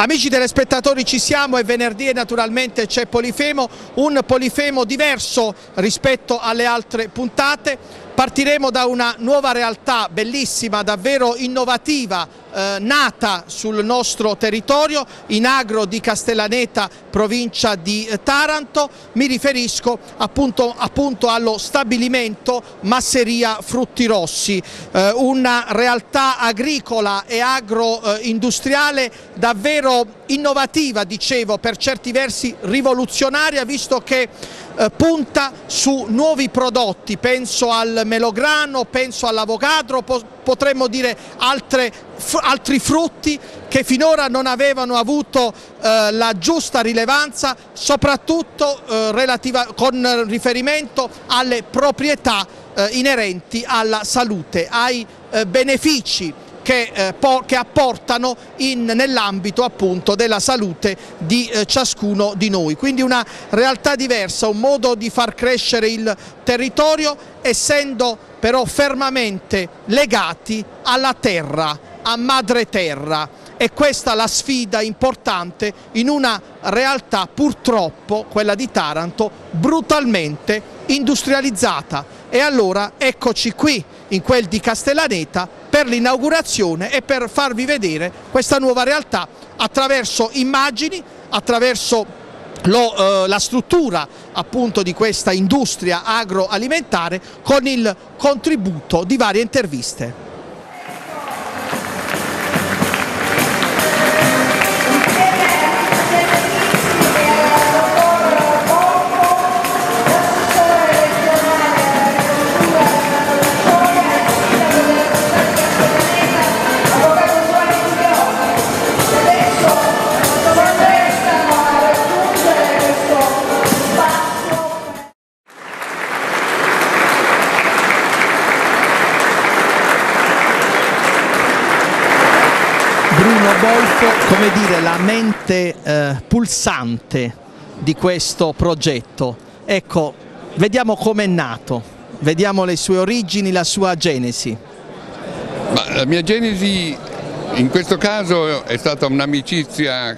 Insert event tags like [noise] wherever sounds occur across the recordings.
Amici telespettatori ci siamo e venerdì e naturalmente c'è Polifemo, un Polifemo diverso rispetto alle altre puntate. Partiremo da una nuova realtà bellissima, davvero innovativa, eh, nata sul nostro territorio, in agro di Castellaneta, provincia di eh, Taranto. Mi riferisco appunto, appunto allo stabilimento Masseria Frutti Rossi, eh, una realtà agricola e agroindustriale davvero innovativa, dicevo, per certi versi rivoluzionaria, visto che eh, punta su nuovi prodotti, penso al melograno, penso all'avocado, po potremmo dire altre, altri frutti che finora non avevano avuto eh, la giusta rilevanza, soprattutto eh, relativa, con riferimento alle proprietà eh, inerenti alla salute, ai eh, benefici che, eh, che apportano nell'ambito appunto della salute di eh, ciascuno di noi. Quindi una realtà diversa, un modo di far crescere il territorio essendo però fermamente legati alla terra, a madre terra. E questa la sfida importante in una realtà purtroppo, quella di Taranto, brutalmente industrializzata. E allora eccoci qui in quel di Castellaneta per l'inaugurazione e per farvi vedere questa nuova realtà attraverso immagini, attraverso lo, eh, la struttura appunto di questa industria agroalimentare con il contributo di varie interviste. Pulsante di questo progetto. Ecco, vediamo come è nato, vediamo le sue origini, la sua genesi. Ma la mia genesi in questo caso è stata un'amicizia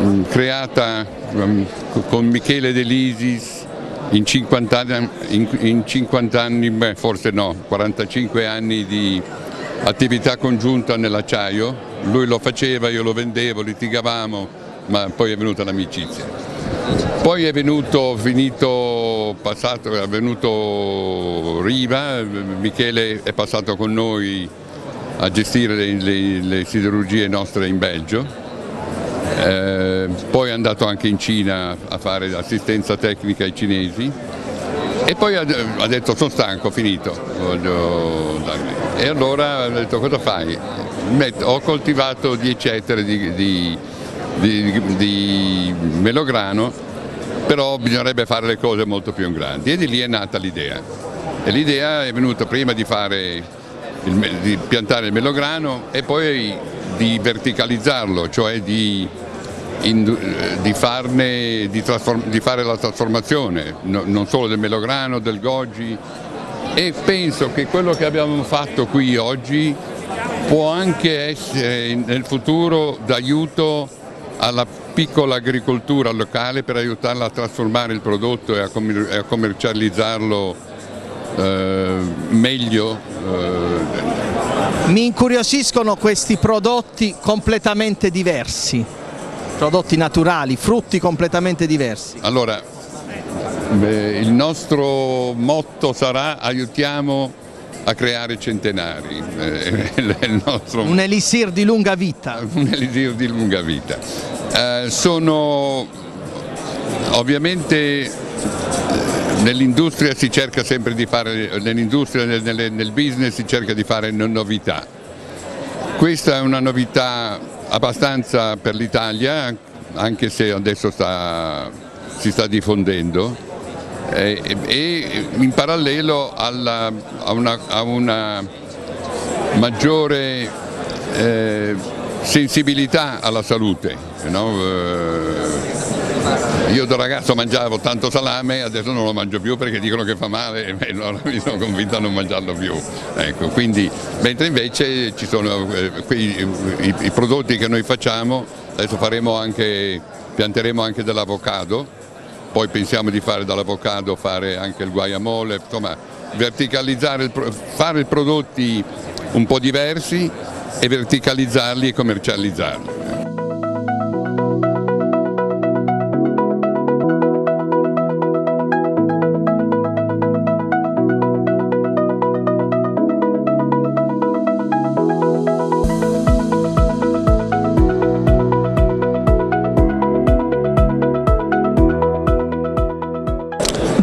mm, creata mm, con Michele De Lisis in 50 anni, in 50 anni beh, forse no, 45 anni di attività congiunta nell'acciaio, lui lo faceva, io lo vendevo, litigavamo, ma poi è venuta l'amicizia. Poi è venuto, finito, passato, è venuto Riva, Michele è passato con noi a gestire le, le, le siderurgie nostre in Belgio, eh, poi è andato anche in Cina a fare assistenza tecnica ai cinesi e poi ha, detto sono stanco, finito, voglio e allora ho detto cosa fai? Ho coltivato 10 ettari di, di, di, di melograno, però bisognerebbe fare le cose molto più grandi e di lì è nata l'idea. E l'idea è venuta prima di, fare, di piantare il melograno e poi di verticalizzarlo, cioè di di, farne, di, di, fare la trasformazione, no, non solo del melograno, del goji e penso che quello che abbiamo fatto qui oggi può anche essere nel futuro d'aiuto alla piccola agricoltura locale per aiutarla a trasformare il prodotto e a, commercializzarlo eh, meglio. Eh. Mi incuriosiscono questi prodotti completamente diversi, prodotti naturali, frutti completamente diversi. Allora, il nostro motto sarà aiutiamo a creare centenari. [laughs] Nostro... Un elisir di lunga vita. [laughs] Un elisir di lunga vita. Eh, sono ovviamente nell'industria si cerca sempre di fare, nell'industria, nel, nel, business si cerca di fare novità. Questa è una novità abbastanza per l'Italia, anche se adesso sta, si sta diffondendo eh, e in parallelo alla, a, una, a, una, maggiore eh, sensibilità alla salute. No? Eh, Io da ragazzo mangiavo tanto salame, adesso non lo mangio più perché dicono che fa male [laughs] e allora mi sono convinto a non mangiarlo più. Ecco, quindi, mentre invece ci sono eh, i, i, i, prodotti che noi facciamo, adesso anche, pianteremo anche dell'avocado, poi pensiamo di fare dall'avocado fare anche il guaiamole, insomma verticalizzare, fare prodotti un po' diversi e verticalizzarli e commercializzarli.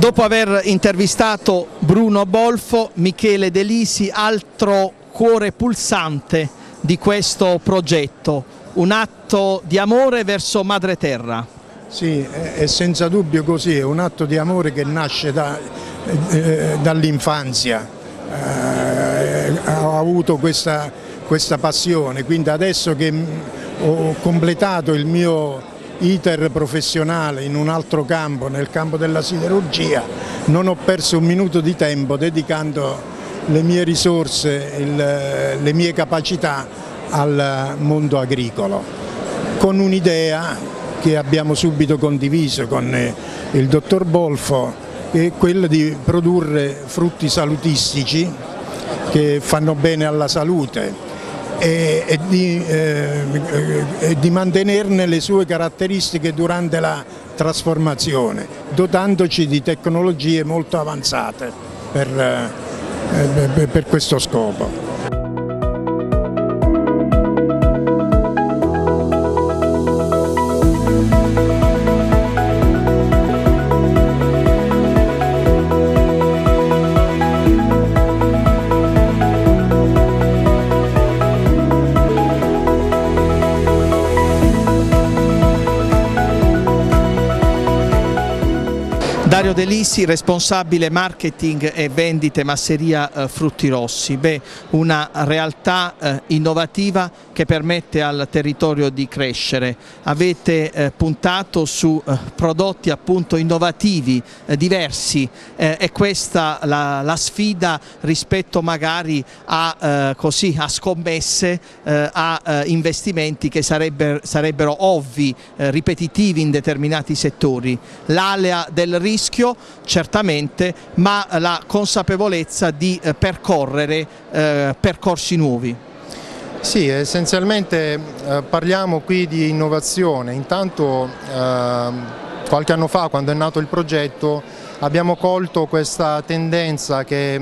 Dopo aver intervistato Bruno Bolfo, Michele Delisi, altro cuore pulsante di questo progetto, un atto di amore verso Madre Terra. Sì, è senza dubbio così, è un atto di amore che nasce da, eh, dall'infanzia, eh, ho avuto questa, questa passione, quindi adesso che ho completato il mio iter professionale in un altro campo, nel campo della siderurgia, non ho perso un minuto di tempo dedicando le mie risorse, il, le mie capacità al mondo agricolo, con un'idea che abbiamo subito condiviso con il dottor Bolfo, che è quella di produrre frutti salutistici che fanno bene alla salute, e, e, di, eh, e, di, mantenerne le sue caratteristiche durante la trasformazione, dotandoci di tecnologie molto avanzate per, eh, per questo scopo. Dario Delissi, responsabile marketing e vendite Masseria eh, Frutti Rossi, Beh, una realtà eh, innovativa che permette al territorio di crescere. Avete eh, puntato su prodotti appunto innovativi, diversi, è questa la, la, sfida rispetto magari a, così, a scommesse, a investimenti che sarebbero, sarebbero ovvi, ripetitivi in determinati settori. L'alea del rischio rischio certamente, ma la consapevolezza di eh, percorrere eh, percorsi nuovi. Sì, essenzialmente eh, parliamo qui di innovazione. Intanto eh, qualche anno fa, quando è nato il progetto, abbiamo colto questa tendenza che eh,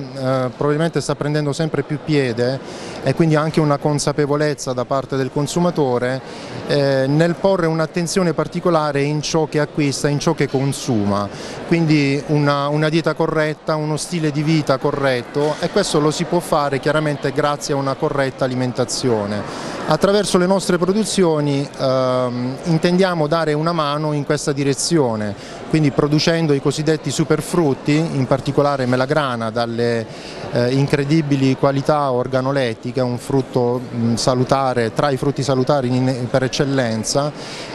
probabilmente sta prendendo sempre più piede e quindi anche una consapevolezza da parte del consumatore eh, nel porre un'attenzione particolare in ciò che acquista, in ciò che consuma, quindi una, una dieta corretta, uno stile di vita corretto e questo lo si può fare chiaramente grazie a una corretta alimentazione. Attraverso le nostre produzioni ehm, intendiamo dare una mano in questa direzione, quindi producendo i cosiddetti superfrutti, in particolare melagrana dalle eh, incredibili qualità organolettiche, un frutto mh, salutare, tra i frutti salutari in, per eccellenza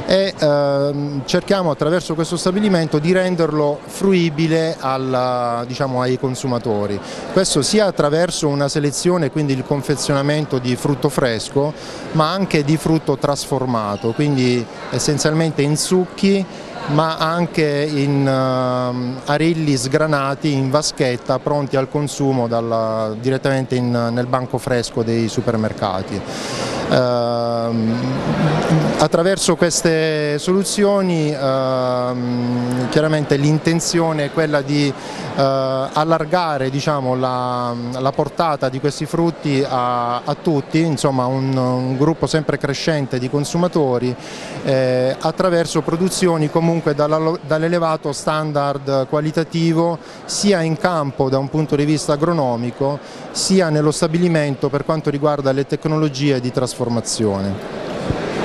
e ehm, cerchiamo attraverso questo stabilimento di renderlo fruibile alla, diciamo, ai consumatori. Questo sia attraverso una selezione, quindi il confezionamento di frutto fresco, ma anche di frutto trasformato, quindi essenzialmente in succhi ma anche in uh, arilli sgranati in vaschetta pronti al consumo dalla, direttamente in, nel banco fresco dei supermercati. Uh, attraverso queste soluzioni uh, chiaramente l'intenzione è quella di eh, allargare diciamo, la, la, portata di questi frutti a, a tutti, insomma un, un, gruppo sempre crescente di consumatori eh, attraverso produzioni comunque dall'elevato standard qualitativo sia in campo da un punto di vista agronomico sia nello stabilimento per quanto riguarda le tecnologie di trasformazione.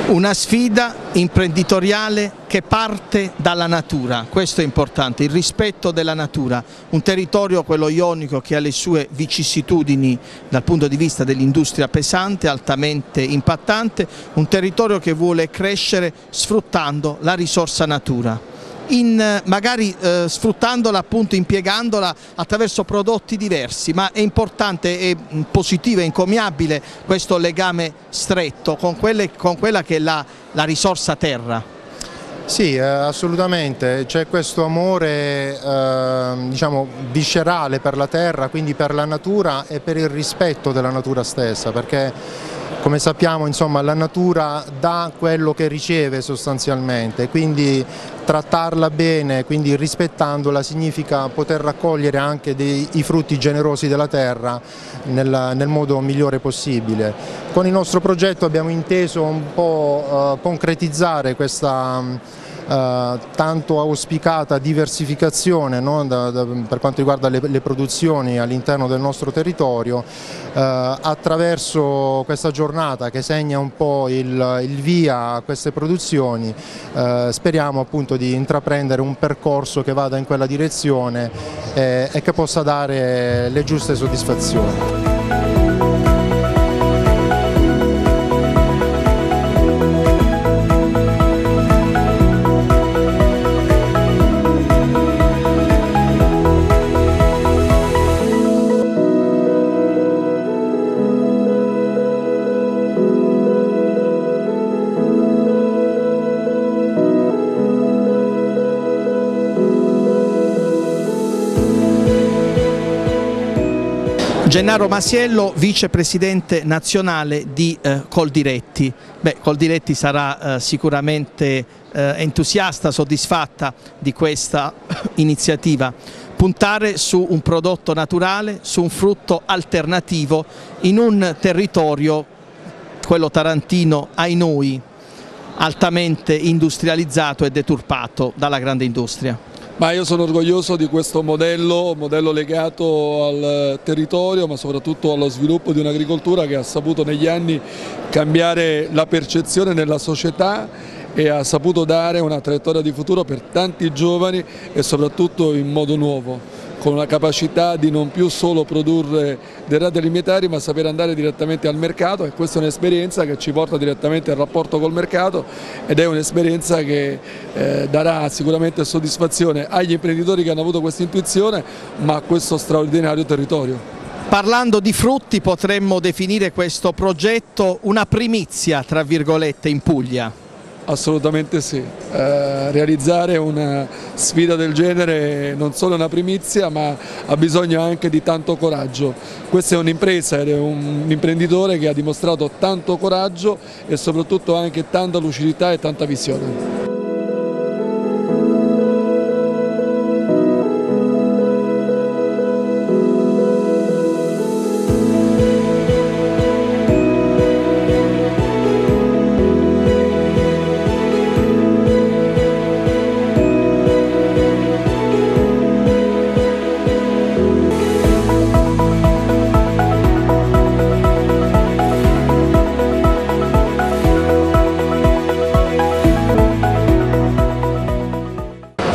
Una sfida imprenditoriale che parte dalla natura, questo è importante, il rispetto della natura, un territorio, quello ionico, che ha le sue vicissitudini dal punto di vista dell'industria pesante, altamente impattante, un territorio che vuole crescere sfruttando la risorsa natura in, magari eh, sfruttandola appunto impiegandola attraverso prodotti diversi ma è importante e mm, positivo e encomiabile questo legame stretto con, quelle, con quella che è la, la risorsa terra. Sì, eh, assolutamente, c'è questo amore eh, diciamo, viscerale per la terra, quindi per la natura e per il rispetto della natura stessa, perché come sappiamo insomma, la natura dà quello che riceve sostanzialmente, quindi trattarla bene, quindi rispettandola significa poter raccogliere anche dei, i frutti generosi della terra nel, nel, modo migliore possibile. Con il nostro progetto abbiamo inteso un po' eh, concretizzare questa eh, tanto auspicata diversificazione no? da, da, per quanto riguarda le, le produzioni all'interno del nostro territorio eh, attraverso questa giornata che segna un po' il, il via a queste produzioni eh, speriamo appunto di intraprendere un percorso che vada in quella direzione eh, e che possa dare le giuste soddisfazioni. Gennaro Masiello, vicepresidente nazionale di eh, Coldiretti. Beh, Coldiretti sarà eh, sicuramente eh, entusiasta, soddisfatta di questa [coughs] iniziativa. Puntare su un prodotto naturale, su un frutto alternativo in un territorio, quello tarantino, ai noi, altamente industrializzato e deturpato dalla grande industria. Ma io sono orgoglioso di questo modello, modello legato al territorio ma soprattutto allo sviluppo di un'agricoltura che ha saputo negli anni cambiare la percezione nella società e ha saputo dare una traiettoria di futuro per tanti giovani e soprattutto in modo nuovo con la capacità di non più solo produrre derrate alimentari ma sapere andare direttamente al mercato e questa è un'esperienza che ci porta direttamente al rapporto col mercato ed è un'esperienza che eh, darà sicuramente soddisfazione agli imprenditori che hanno avuto questa intuizione ma a questo straordinario territorio. Parlando di frutti potremmo definire questo progetto una primizia tra virgolette in Puglia. Assolutamente sì, eh, realizzare una sfida del genere non solo è una primizia ma ha bisogno anche di tanto coraggio. Questa è un'impresa ed è un imprenditore che ha dimostrato tanto coraggio e soprattutto anche tanta lucidità e tanta visione.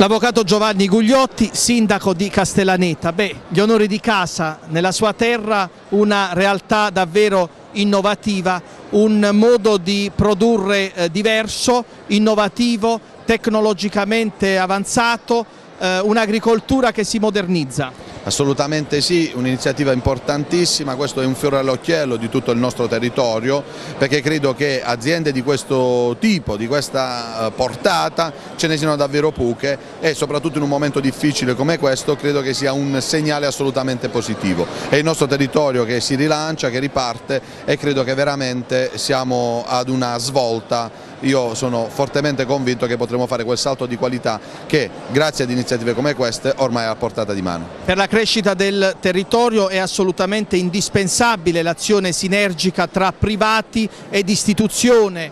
L'avvocato Giovanni Gugliotti, sindaco di Castellaneta, beh, gli onori di casa, nella sua terra una realtà davvero innovativa, un modo di produrre eh, diverso, innovativo, tecnologicamente avanzato, eh, un'agricoltura che si modernizza. Assolutamente sì, un'iniziativa importantissima, questo è un fiore all'occhiello di tutto il nostro territorio perché credo che aziende di questo tipo, di questa eh, portata ce ne siano davvero poche e soprattutto in un momento difficile come questo credo che sia un segnale assolutamente positivo. È il nostro territorio che si rilancia, che riparte e credo che veramente siamo ad una svolta io sono fortemente convinto che potremo fare quel salto di qualità che grazie ad iniziative come queste ormai è a portata di mano. Per la crescita del territorio è assolutamente indispensabile l'azione sinergica tra privati ed istituzioni,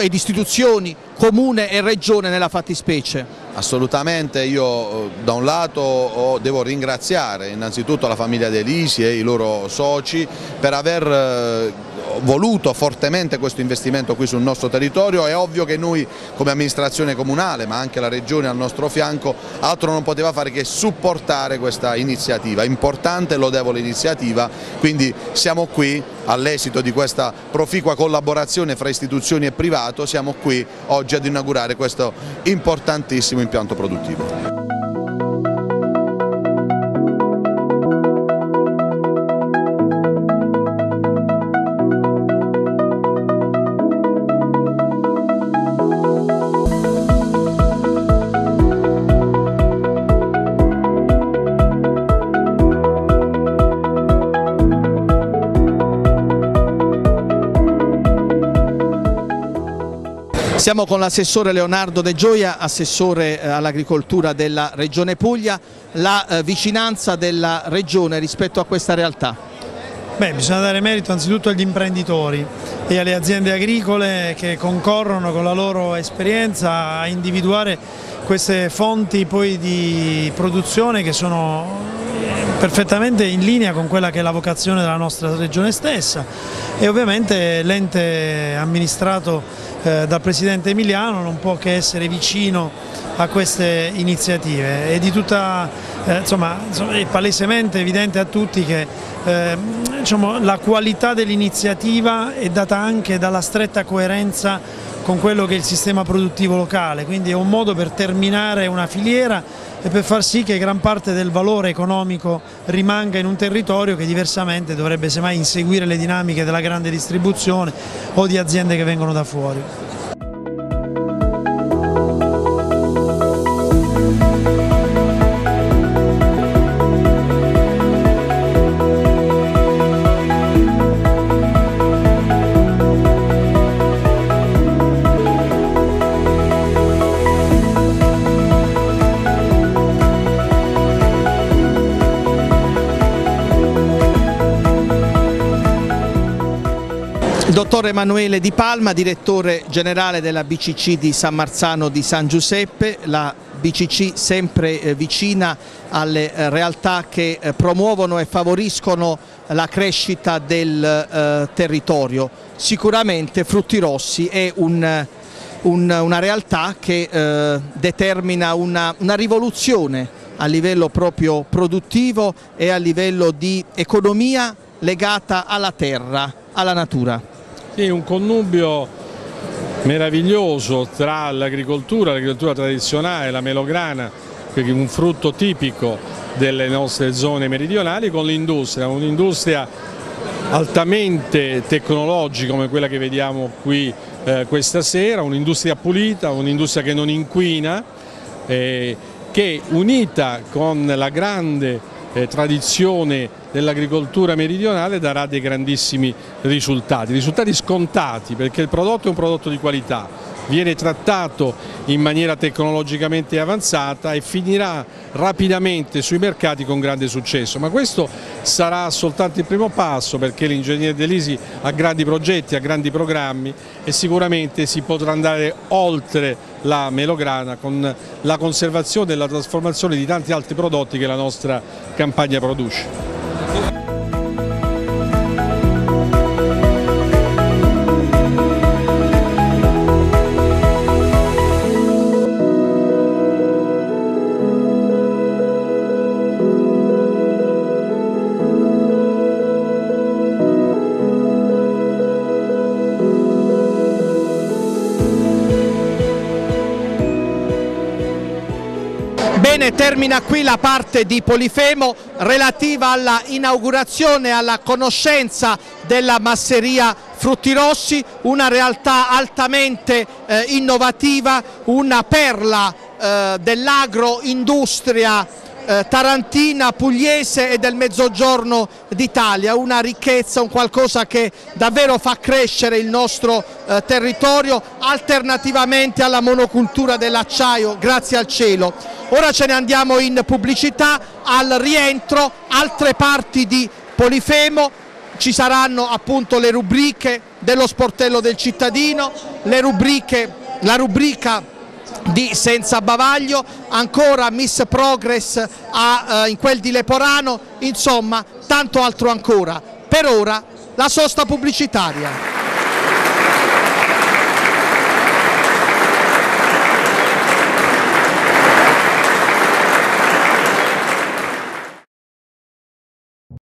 ed istituzioni comune e regione nella fattispecie. Assolutamente, io da un lato devo ringraziare innanzitutto la famiglia De Lisi e i loro soci per aver voluto fortemente questo investimento qui sul nostro territorio, è ovvio che noi come amministrazione comunale ma anche la regione al nostro fianco altro non poteva fare che supportare questa iniziativa, importante e lodevole iniziativa, quindi siamo qui all'esito di questa proficua collaborazione fra istituzioni e privato, siamo qui oggi ad inaugurare questo importantissimo impianto produttivo. Siamo con l'assessore Leonardo De Gioia, assessore eh, all'agricoltura della Regione Puglia, la eh, vicinanza della Regione rispetto a questa realtà. Beh, bisogna dare merito anzitutto agli imprenditori e alle aziende agricole che concorrono con la loro esperienza a individuare queste fonti di produzione che sono perfettamente in linea con quella che è la vocazione della nostra regione stessa e ovviamente l'ente amministrato eh, dal Presidente Emiliano non può che essere vicino a queste iniziative. E di tutta, eh, insomma, è palesemente evidente a tutti che eh, diciamo, la qualità dell'iniziativa è data anche dalla stretta coerenza con quello che è il sistema produttivo locale, quindi è un modo per terminare una filiera e per far sì che gran parte del valore economico rimanga in un territorio che diversamente dovrebbe semmai inseguire le dinamiche della grande distribuzione o di aziende che vengono da fuori. Dottor Emanuele Di Palma, direttore generale della BCC di San Marzano di San Giuseppe, la BCC sempre eh, vicina alle eh, realtà che eh, promuovono e favoriscono la crescita del territorio. Sicuramente Frutti Rossi è un, un, una realtà che determina una, una rivoluzione a livello proprio produttivo e a livello di economia legata alla terra, alla natura. Sì, un connubio meraviglioso tra l'agricoltura, l'agricoltura tradizionale, la melograna, un frutto tipico delle nostre zone meridionali, con l'industria, un'industria altamente tecnologica come quella che vediamo qui eh, questa sera, un'industria pulita, un'industria che non inquina, eh, che unita con la grande eh, tradizione dell'agricoltura meridionale darà dei grandissimi risultati, risultati scontati perché il prodotto è un prodotto di qualità, viene trattato in maniera tecnologicamente avanzata e finirà rapidamente sui mercati con grande successo, ma questo sarà soltanto il primo passo perché l'ingegnere Delisi ha grandi progetti, ha grandi programmi e sicuramente si potrà andare oltre la melograna con la conservazione e la trasformazione di tanti altri prodotti che la nostra campagna produce. Bene, termina qui la parte di Polifemo relativa alla inaugurazione, alla conoscenza della masseria Frutti Rossi, una realtà altamente eh, innovativa, una perla eh, dell'agroindustria eh, tarantina, pugliese e del mezzogiorno d'Italia, una ricchezza, un qualcosa che davvero fa crescere il nostro eh, territorio alternativamente alla monocultura dell'acciaio, grazie al cielo. Ora ce ne andiamo in pubblicità, al rientro altre parti di Polifemo, ci saranno appunto le rubriche dello sportello del cittadino, rubriche, la rubrica di Senza Bavaglio, ancora Miss Progress a, uh, in quel di Leporano, insomma tanto altro ancora. Per ora la sosta pubblicitaria.